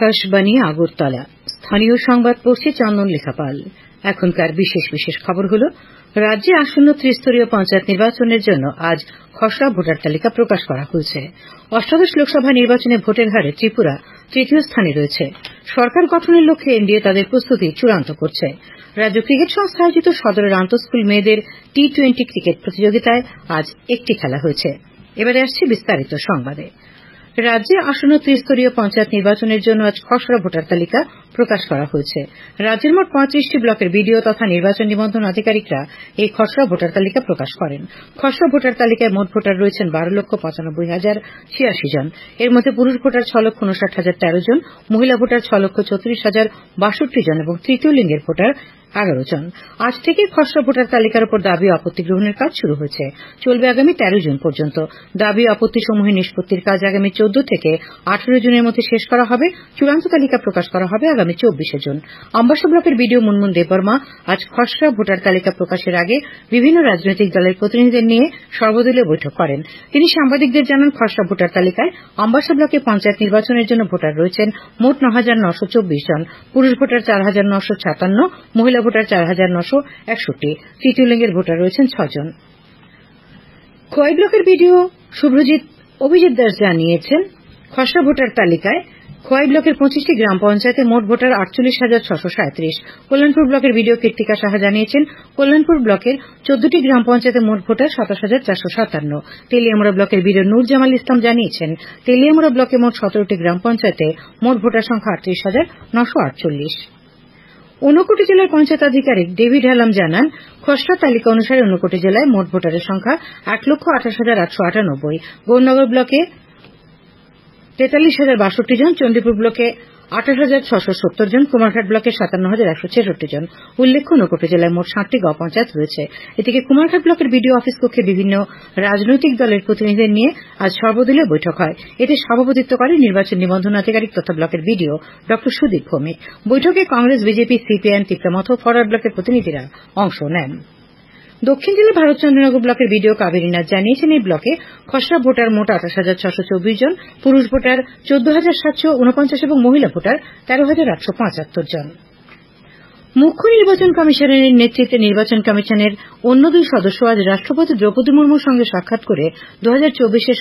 আকাশবাণী আগরতলা। স্থানীয় সংবাদ পড়ছে চন্দন লেখাপাল। এখনকার বিশেষ বিশেষ খবর হল, রাজ্যে আসন্ন ত্রিস্তরীয় পঞ্চায়েত নির্বাচনের জন্য আজ খসড়া ভোটার তালিকা প্রকাশ করা হয়েছে। অষ্টাদশ লোকসভা নির্বাচনে ভোটের হারে ত্রিপুরা তৃতীয় স্থানে রয়েছে। সরকার গঠনের লক্ষ্যে এনডিএ তাদের প্রস্তুতি চূড়ান্ত করছে। রাজ্য ক্রিকেট সংস্থা আয়োজিত সদরের আন্তঃস্কুল মেয়েদের টি টোয়েন্টি ক্রিকেট প্রতিযোগিতায় আজ একটি খেলা হয়েছে। এবারে আসছে বিস্তারিত সংবাদে। রাজ্যে আসন্ন ত্রিস্তরীয় পঞ্চায়েত নির্বাচনের জন্য আজ খসড়া ভোটার তালিকা প্রকাশ করা হয়েছে। রাজ্যের মোট পঁয়ত্রিশটি ব্লকের বিডিও তথা নির্বাচন নিবন্ধন আধিকারিকরা এই খসড়া ভোটার তালিকা প্রকাশ করেন। খসড়া ভোটার তালিকায় মোট ভোটার রয়েছেন বারো লক্ষ পঁচানব্বই হাজার ছিয়াশি জন। এর মধ্যে পুরুষ ভোটার ছ লক্ষ উনষাট হাজার তেরো জন, মহিলা ভোটার ছ লক্ষ চৌত্রিশ হাজার বাষট্টি জন এবং তৃতীয় লিঙ্গের ভোটার এগারো জন। আজ থেকে খসড়া ভোটার তালিকার উপর দাবি আপত্তি গ্রহণের কাজ শুরু হয়েছে। চলবে আগামী তেরো জুন পর্যন্ত। দাবি আপত্তি সমূহের নিষ্পত্তির কাজ আগামী চোদ্দ থেকে আঠারো জুনের মধ্যে শেষ করা হবে। চূড়ান্ত তালিকা প্রকাশ করা হবে আগামী চব্বিশে জুন। আম্বাসা ব্লকের বিডিও মুনমুন দেববর্মা আজ খসড়া ভোটার তালিকা প্রকাশের আগে বিভিন্ন রাজনৈতিক দলের প্রতিনিধিদের নিয়ে সর্বদলীয় বৈঠক করেন। তিনি সাংবাদিকদের জানান, খসড়া ভোটার তালিকায় আম্বাসা ব্লকে পঞ্চায়েত নির্বাচনের জন্য ভোটার রয়েছেন মোট ন হাজার নশো চব্বিশ জন, পুরুষ ভোটার চার হাজার নশো ছাতান্ন মহিলা ভোটার চার হাজার নশো একষট্টি, তৃতীয় লিঙ্গের ভোটার রয়েছেন ছজন খোয়াই ব্লকের বিডিও শুভ্রজিৎ অভিজিৎ দাস জানিয়েছেন, খসড়া ভোটার তালিকায় খোয়াই ব্লকের পঁচিশটি গ্রাম পঞ্চায়েতে মোট ভোটার আটচল্লিশ হাজার ছশো সাঁত্রিশ। কল্যাণপুর ব্লকের বিডিও কীর্তিকা সাহা জানিয়েছেন, কল্যাণপুর ব্লকের চোদ্দটি গ্রাম পঞ্চায়েতে মোট ভোটার সাতাশ হাজার চারশো সাতান্ন। তেলিয়ামুড়া ব্লকের বিডিও নূর জামাল ইসলাম জানিয়েছেন, তেলিয়ামুড়া ব্লকে মোট সতেরোটি গ্রাম পঞ্চায়েতে মোট ভোটার সংখ্যা আটত্রিশ হাজার নশো আটচল্লিশ। ঊনকোটি জেলার পঞ্চায়েত আধিকারিক ডেভিড হালাম জানান, খসড়া তালিকা অনুসারে ঊনকোটি জেলায় মোট ভোটারের সংখ্যা এক লক্ষ আঠাশ হাজার আটশো আটানব্বই। গৌরনগর ব্লকে তেতাল্লিশ হাজার বাষট্টি জন চণ্ডীপুর ব্লকে আঠাশ হাজার ছশো সত্তর জন, কুমারঘাট ব্লকে সাতান্ন হাজার একশো ছেষট্টি জন। উল্লেখ্য ঊনকোটি জেলায় মোট ষাটটি গ পঞ্চায়েত রয়েছে। এদিকে কুমারঘাট ব্লকের বিডিও অফিস কক্ষে বিভিন্ন রাজনৈতিক দলের প্রতিনিধিদের নিয়ে আজ সর্বদলীয় বৈঠক হয়। এতে সভাপতিত্ব করেন নির্বাচন নিবন্ধন আধিকারিক তথা ব্লকের বিডিও ড সুদীপ ভৌমিক। বৈঠকে Congress, BJP CPIM Tipramotha forward ব্লকের প্রতিনিধিরা অংশ নেন। দক্ষিণ জেলার ভারতচন্দ্রনগর ব্লকের বিডিও কাবেরীনাথ জানিয়েছেন, এই ব্লকে খসড়া ভোটার মোট আঠাশ হাজার ছশো চব্বিশ জন, পুরুষ ভোটার চোদ্দ হাজার সাতশো উনপঞ্চাশ এবং মহিলা ভোটার তেরো হাজার আটশো পঁচাত্তর জন। মুখ্য নির্বাচন কমিশনের নেতৃত্বে নির্বাচন কমিশনের অন্য দুই সদস্য আজ রাষ্ট্রপতি দ্রৌপদী মুর্মুর সঙ্গে সাক্ষাৎ করে দু হাজার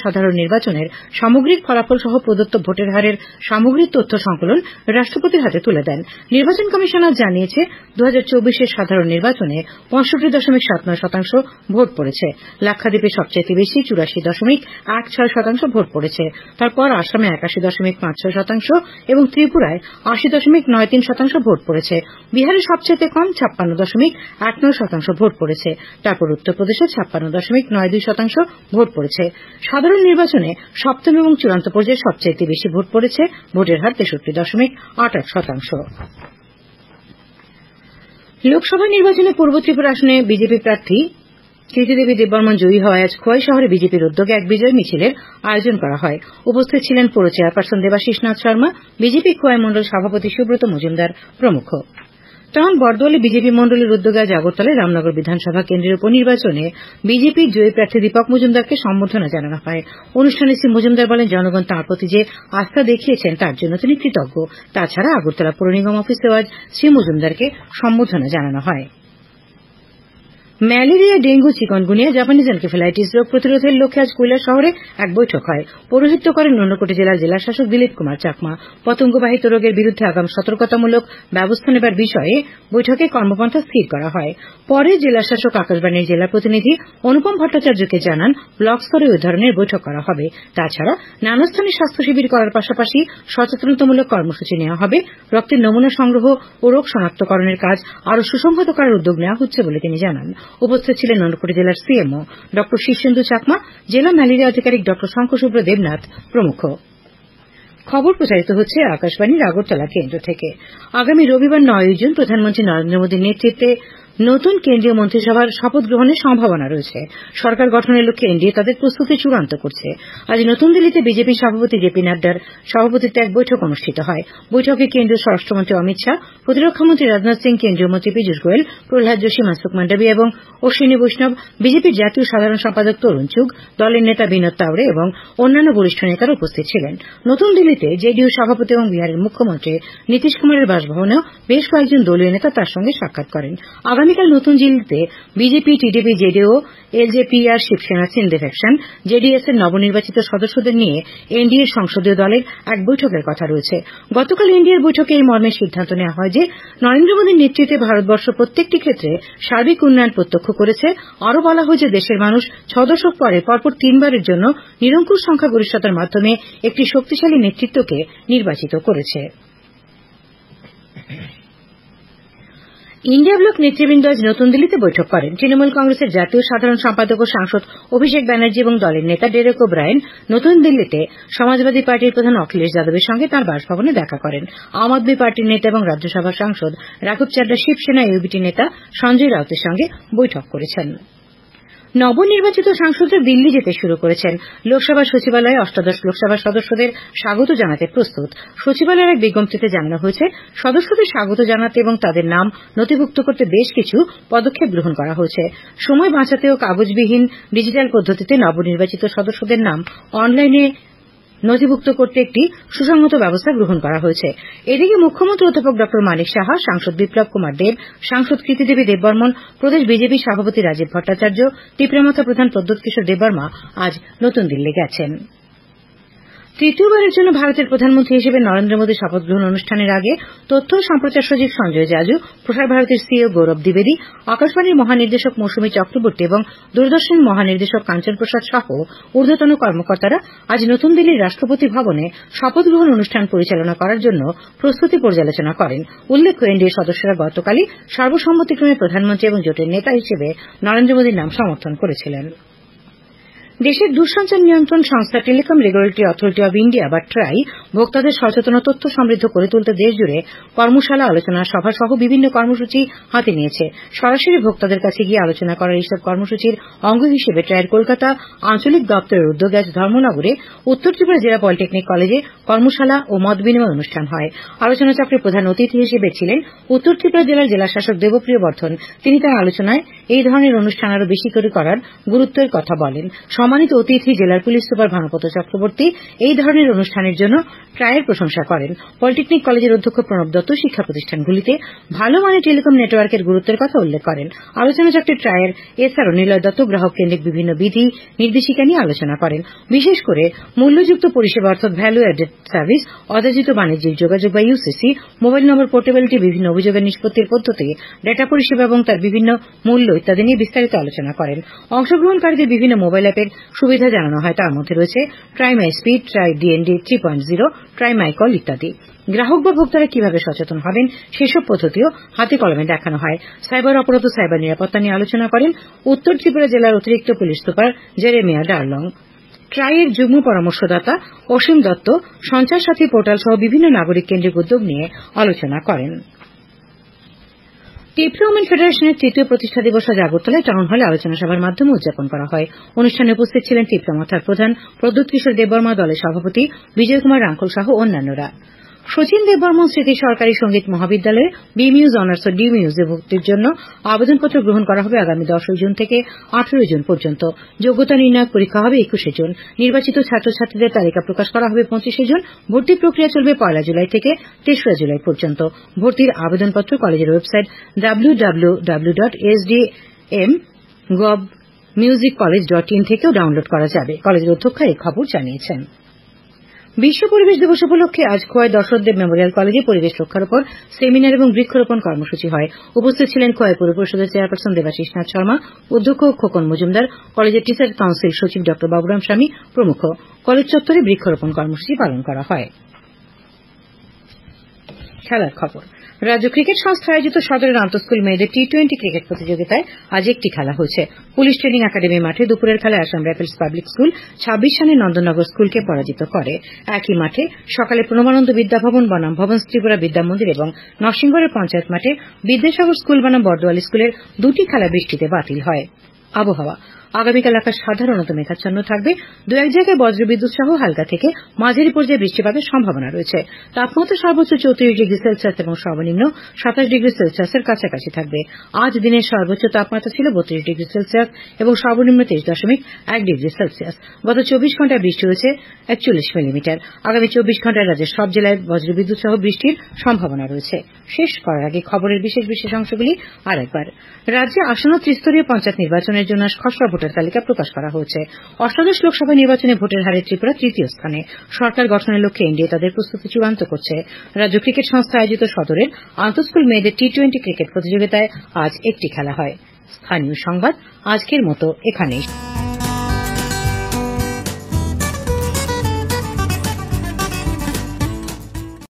সাধারণ নির্বাচনের সামগ্রিক ফলাফল সহ প্রদত্ত ভোটের হারের সামগ্রিক তথ্য সংকলন রাষ্ট্রপতির হাতে তুলে দেন। নির্বাচন কমিশন আজ জানিয়েছে দু হাজার সাধারণ নির্বাচনে পঁয়ষট্টি দশমিক সাত নয় শতাংশ ভোট পড়েছে। লাক্ষাদ্বীপে সবচেয়ে বেশি চুরাশি দশমিক এক ছয় শতাংশ ভোট পড়েছে। তারপর আসামে একাশি দশমিক পাঁচ ছয় শতাংশ এবং ত্রিপুরায় আশি দশমিক নয় তিন শতাংশ ভোট পড়েছে। বিহারে সবচেয়ে কম ছাপ্পান্ন দশমিক এক নয় শতাংশ ভোট পড়েছে। তারপর উত্তরপ্রদেশে ছাপ্পান্ন দশমিক নয় দুই শতাংশ ভোট পড়েছে। সাধারণ নির্বাচনে সপ্তম এবং চূড়ান্ত পর্যায়ে সবচেয়ে বেশি ভোট পড়েছে ভোটের হার তেষট্টি দশমিক আট আট শতাংশ। লোকসভা নির্বাচনে পূর্ব ত্রিপুরা আসনে বিজেপি প্রার্থী কীর্তিদেবী দেববর্মন জয়ী হওয়ায় আজ খোয়াই শহরে বিজেপির উদ্যোগে এক বিজয় মিছিলের আয়োজন করা হয়। উপস্থিত ছিলেন পৌর চেয়ারপারসন দেবাশিস নাথ শর্মা, বিজেপি খোয়াই মন্ডল সভাপতি সুব্রত মজুমদার প্রমুখ। টাউন বরদোয়ালে বিজেপি মণ্ডলের উদ্যোগে আজ আগরতলায় রামনগর বিধানসভা কেন্দ্রের উপনির্বাচনে বিজেপির জয়ী প্রার্থী দীপক মজুমদারকে সম্বর্ধনা জানানো হয়। অনুষ্ঠানে শ্রী মজুমদার বলেন, জনগণ তাঁর প্রতি যে আস্থা দেখিয়েছেন, তার জন্য তিনি কৃতজ্ঞ। তাছাড়া আগরতলা পৌর নিগম অফিসেও আজ শ্রী মজুমদারকে সম্বর্ধনা জানানো হয়। Malaria, dengue, chikungunya, Japanese encephalitis রোগ প্রতিরোধের লক্ষ্যে আজ কৈলাস শহরে এক বৈঠক হয়। পৌরোহিত্য করেন ঊনকোটি জেলার জেলাশাসক দিলীপ কুমার চাকমা। পতঙ্গবাহিত রোগের বিরুদ্ধে আগাম সতর্কতামূলক ব্যবস্থা নেবার বিষয়ে বৈঠকে কর্মপন্থা স্থির করা হয়। পরে জেলাশাসক আকাশবাণীর জেলা প্রতিনিধি অনুপম ভট্টাচার্যকে জানান, ব্লক স্তরে ওই ধরনের বৈঠক করা হবে। তাছাড়া নানা স্থানে স্বাস্থ্য শিবির করার পাশাপাশি সচেতনতামূলক কর্মসূচি নেওয়া হবে। রক্তের নমুনা সংগ্রহ ও রোগ শনাক্তকরণের কাজ আরও সুসংহত করার উদ্যোগ নেওয়া হচ্ছে বলে তিনি জানান। উপস্থিত ছিলেন নন্দকুটি জেলার সিএমও ড শীর্ষেন্দু চাকমা, জেলা ম্যালেরিয়া আধিকারিক ড শঙ্করশুভ্র দেবনাথ প্রমুখ। খবর প্রচারিত হচ্ছে আকাশবাণীর আগরতলা কেন্দ্র থেকে। আগামী রবিবার নয় জুন প্রধানমন্ত্রী নরেন্দ্র মোদীর নেতৃত্বে নতুন কেন্দ্রীয় মন্ত্রিসভার শপথ গ্রহণের সম্ভাবনা রয়েছে। সরকার গঠনের লক্ষ্যে এনডিএ তাদের প্রস্তুতি চূড়ান্ত করছে। আজ নতুন দিল্লিতে বিজেপি সভাপতি জেপি নাড্ডার সভাপতিত্বে এক বৈঠক অনুষ্ঠিত হয়। বৈঠকে কেন্দ্রীয় স্বরাষ্ট্রমন্ত্রী অমিত শাহ প্রতিরক্ষামন্ত্রী রাজনাথ সিং, কেন্দ্রীয় মন্ত্রী পীযূষ গোয়েল, প্রহ্লাদ যোশী মানসুখ মান্ডাভিয়া এবং অশ্বিনী বৈষ্ণব, বিজেপির জাতীয় সাধারণ সম্পাদক তরুণ চুগ, দলের নেতা বিনোদ তাওড়ে এবং অন্যান্য বরিষ্ঠ নেতারা উপস্থিত ছিলেন। নতুন দিল্লিতে জেডিইউ সভাপতি এবং বিহারের মুখ্যমন্ত্রী নীতিশ কুমারের বাসভবনেও বেশ কয়েকজন দলীয় নেতা তার সঙ্গে সাক্ষাৎ করেন। আগামীকাল নতুন দিল্লিতে বিজেপি টিডিপি জেডিইউ এলজেপি আর শিবসেনা ফ্যাকশন জেডিএস এর নবনির্বাচিত সদস্যদের নিয়ে এনডিএ সংসদীয় দলের এক বৈঠকের কথা রয়েছে। গতকাল এনডিএর বৈঠকে এই মর্মে সিদ্ধান্ত নেওয়া হয় যে নরেন্দ্র মোদীর নেতৃত্বে ভারতবর্ষ প্রত্যেকটি ক্ষেত্রে সার্বিক উন্নয়ন প্রত্যক্ষ করেছে। আরও বলা হয় যে দেশের মানুষ ছ দশক পরে পরপর তিনবারের জন্য নিরঙ্কুশ সংখ্যাগরিষ্ঠতার মাধ্যমে একটি শক্তিশালী নেতৃত্বকে নির্বাচিত করেছে। ইন্ডিয়া ব্লক নেতৃবৃন্দ আজ নতুন দিল্লিতে বৈঠক করেন। তৃণমূল কংগ্রেসের জাতীয় সাধারণ সম্পাদক ও সাংসদ অভিষেক ব্যানার্জি এবং দলের নেতা ডেরেক ও ব্রায়ন নতুন দিল্লিতে সমাজবাদী পার্টির প্রধান অখিলেশ যাদবের সঙ্গে তাঁর বাসভবনে দেখা করেন। আম আদমি পার্টির নেতা এবং রাজ্যসভার সাংসদ রাঘব চাড্ডা শিবসেনা ইউবিটি নেতা সঞ্জয় রাউতের সঙ্গে বৈঠক করেছেন। নবনির্বাচিত সাংসদরা দিল্লি যেতে শুরু করেছেন। লোকসভা সচিবালয়ে অষ্টাদশ লোকসভার সদস্যদের স্বাগত জানাতে প্রস্তুত। সচিবালয়ের এক বিজ্ঞপ্তিতে জানানো হয়েছে, সদস্যদের স্বাগত জানাতে এবং তাদের নাম নথিভুক্ত করতে বেশ কিছু পদক্ষেপ গ্রহণ করা হয়েছে। সময় বাঁচাতে ও কাগজবিহীন ডিজিটাল পদ্ধতিতে নবনির্বাচিত সদস্যদের নাম অনলাইনে নথিভুক্ত করতে একটি সুসংহত ব্যবস্থা গ্রহণ করা হয়েছে। এদিকে মুখ্যমন্ত্রী অধ্যাপক ড মানিক সাহা, সাংসদ বিপ্লব কুমার দেব, সাংসদ কৃতিদেবী দেববর্মন প্রদেশ বিজেপি সভাপতি রাজীব ভট্টাচার্য, টিপ্রামাথা প্রধান প্রদ্যোৎ কিশোর দেববর্মা আজ নতুন দিল্লি গেছেন। তৃতীয়বারের জন্য ভারতের প্রধানমন্ত্রী হিসেবে নরেন্দ্র মোদী শপথ গ্রহণ অনুষ্ঠানের আগে তথ্য সম্প্রচার সচিব সঞ্জয় জাজু, প্রসার ভারতীর সিইও গৌরব দ্বিবেদী, আকাশবাণীর মহানির্দেশক মৌসুমী চক্রবর্তী এবং দূরদর্শন মহানির্দেশক কাঞ্চন প্রসাদ সহ ঊর্ধ্বতন কর্মকর্তারা আজ নতুন দিল্লির রাষ্ট্রপতি ভবনে শপথ গ্রহণ অনুষ্ঠান পরিচালনা করার জন্য প্রস্তুতি পর্যালোচনা করেন। উল্লেখ্য, এনডিএ সদস্যরা গতকালই সর্বসম্মতিক্রমে প্রধানমন্ত্রী এবং জোটের নেতা হিসেবে নরেন্দ্র মোদীর নাম সমর্থন করেছিলেন। দেশের দূরসঞ্চার নিয়ন্ত্রণ সংস্থা telecom regulatory authority of India, বা ট্রাই, ভোক্তাদের সচেতন তথ্য সমৃদ্ধ করে তুলতে দেশজুড়ে কর্মশালা, আলোচনা সভা সহ বিভিন্ন কর্মসূচি হাতে নিয়েছে। সরাসরি ভোক্তাদের কাছে গিয়ে আলোচনা করার এইসব কর্মসূচির অঙ্গ হিসেবে ট্রাইয়ের কলকাতা আঞ্চলিক দপ্তরের উদ্যোগে আজ ধর্মনগরে উত্তর ত্রিপুরা জেলা পলিটেকনিক কলেজে কর্মশালা ও মত বিনিময় অনুষ্ঠান হয়। আলোচনা চক্রে প্রধান অতিথি হিসেবে ছিলেন উত্তর ত্রিপুরা জেলার জেলাশাসক দেবপ্রিয় বর্ধন। তিনি তার আলোচনায় এই ধরনের অনুষ্ঠান আরও বেশি করে করার গুরুত্বের কথা বলেন। সম্মানিত অতিথি, জেলার পুলিশ সুপার ভানুপত চক্রবর্তী এই ধরনের অনুষ্ঠানের জন্য ট্রায়ের প্রশংসা করেন। পলিটেকনিক কলেজের অধ্যক্ষ প্রণব দত্ত শিক্ষা প্রতিষ্ঠানগুলিতে ভালো মানের টেলিকম নেটওয়ার্কের গুরুত্বের কথা উল্লেখ করেন। আলোচনা চক্রে ট্রায়ের এছাড়াও নিলয় দত্ত গ্রাহক কেন্দ্রিক বিভিন্ন বিধি নির্দেশিকা নিয়ে আলোচনা করেন। বিশেষ করে মূল্যযুক্ত পরিষেবা অর্থাৎ ভ্যালু অ্যাডেড সার্ভিস অযাচিত বাণিজ্যিক যোগাযোগ বা ইউসিসি মোবাইল নম্বর পোর্টেবিলিটি বিভিন্ন অভিযোগের নিষ্পত্তির পদ্ধতি ডেটা পরিষেবা এবং তার বিভিন্ন মূল্য ইত্যাদি নিয়ে বিস্তারিত আলোচনা করেন। অংশগ্রহণকারীদের বিভিন্ন মোবাইল অ্যাপের সুবিধা জানানো হয়। তার মধ্যে রয়েছে TRAI my speed TRAI DND three point zero TRAI my call ইত্যাদি। গ্রাহক বা ভোক্তারা কীভাবে সচেতন হবেন সেসব পদ্ধতিও হাতে কলমে দেখানো হয়। সাইবার অপরাধ ও সাইবার নিরাপত্তা নিয়ে আলোচনা করেন উত্তর ত্রিপুরা জেলার অতিরিক্ত পুলিশ সুপার জেরেমিয়া ডার্লং। ট্রাইয়ের যুগ্ম পরামর্শদাতা অসীম দত্ত সঞ্চার সাথী পোর্টাল সহ বিভিন্ন নাগরিক কেন্দ্রিক উদ্যোগ নিয়ে আলোচনা করেন। টিপরা ওমেন ফেডারেশনের তৃতীয় প্রতিষ্ঠা দিবস আজ আগরতলায় টাউন হলে আলোচনা সভার মাধ্যমে উদযাপন করা হয়। অনুষ্ঠানে উপস্থিত ছিলেন টিপরা মাথার প্রধান প্রদ্যুৎ কিশোর দেববর্মা দলের সভাপতি বিজয় কুমার রাঙ্কল সহ অন্যান্যরা। শচীন দেববর্মন স্মৃতি সরকারি সংগীত মহাবিদ্যালয়ে বি মিউজ অনার্স ও ডি মিউজে ভর্তির জন্য আবেদনপত্র গ্রহণ করা হবে আগামী দশই জুন থেকে আঠেরোই জুন পর্যন্ত। যোগ্যতা নির্ণায়ক পরীক্ষা হবে একুশে জুন। নির্বাচিত ছাত্রছাত্রীদের তালিকা প্রকাশ করা হবে পঁচিশে জুন। ভর্তি প্রক্রিয়া চলবে পয়লা জুলাই থেকে তেসরা জুলাই পর্যন্ত। ভর্তির আবেদনপত্র কলেজের website W W W dot S D M gov music college dot in থেকেও ডাউনলোড করা যাবে। কলেজের অধ্যক্ষ এই খবর জানিয়েছেন। বিশ্ব পরিবেশ দিবস উপলক্ষে আজ খোয়াই দশরদেব মেমোরিয়াল কলেজে পরিবেশ রক্ষার উপর সেমিনার এবং বৃক্ষরোপণ কর্মসূচি হয়। উপস্থিত ছিলেন খোয়াই পৌর পরিষদের চেয়ারপারসন দেবাশিস নাথ শর্মা, অধ্যক্ষ খোকন মজুমদার, কলেজের টিচার কাউন্সিল সচিব ড বাবুরাম স্বামী প্রমুখ। কলেজ চত্বরে বৃক্ষরোপণ কর্মসূচি পালন করা হয়। খেলার খবর। রাজ্য ক্রিকেট সংস্থা আয়োজিত সদরের আন্তঃস্কুল মেয়েদের টি টোয়েন্টি ক্রিকেট প্রতিযোগিতায় আজ একটি খেলা হয়েছে। পুলিশ ট্রেনিং একাডেমি মাঠে দুপুরের খেলায় আসাম রাইফেলস পাবলিক স্কুল ছাব্বিশ রানে নন্দননগর স্কুলকে পরাজিত করে। একই মাঠে সকালে প্রণবানন্দ বিদ্যাভবন, বনাম ভবন, ত্রিপুরা বিদ্যামন্দির এবং নরসিংগড়ের পঞ্চায়েত মাঠে বিদ্যাসাগর স্কুল, বনাম বর্দোয়াল স্কুলের দুটি খেলা বৃষ্টিতে বাতিল হয়। আবহাওয়া আগামীকাল আকাশ সাধারণত মেঘাচ্ছন্ন থাকবে। দু এক জায়গায় বজ্রবিদ্যুৎ সহ হালকা থেকে মাঝারি পর্যায়ে বৃষ্টিপাতের সম্ভাবনা রয়েছে। তাপমাত্রা সর্বোচ্চ চৌত্রিশ ডিগ্রি সেলসিয়াস এবং সর্বনিম্ন সাতাশ ডিগ্রি সেলসিয়াসের কাছাকাছি থাকবে। আজ দিনের সর্বোচ্চ তাপমাত্রা ছিল বত্রিশ ডিগ্রি সেলসিয়াস এবং সর্বনিম্ন তেইশ দশমিক এক ডিগ্রি সেলসিয়াস। গত চব্বিশ ঘন্টায় বৃষ্টি হয়েছে একচল্লিশ মিলিমিটার। আগামী চব্বিশ ঘন্টায় রাজ্যের সব জেলায় বজ্রবিদ্যুৎ সহ বৃষ্টির সম্ভাবনা রয়েছে। শেষ করার আগে খবরের বিশেষ বিশেষ অংশগুলি আরেকবার। রাজ্যে আসন্ন ত্রিস্তরীয় পঞ্চায়েত নির্বাচনের জন্য খসড়া ভোটার তালিকা প্রকাশ করা হয়েছে। অষ্টাদশ লোকসভা নির্বাচনে ভোটের হারে ত্রিপুরা তৃতীয় স্থানে। সরকার গঠনের লক্ষ্যে এনডিএ তাদের প্রস্তুতি চূড়ান্ত করছে। রাজ্য ক্রিকেট সংস্থা আয়োজিত সদরের আন্তঃস্কুল মেয়েদের টি টোয়েন্টি ক্রিকেট প্রতিযোগিতায় আজ একটি খেলা হয়। স্থানীয় সংবাদ আজকের মতো এখানেই।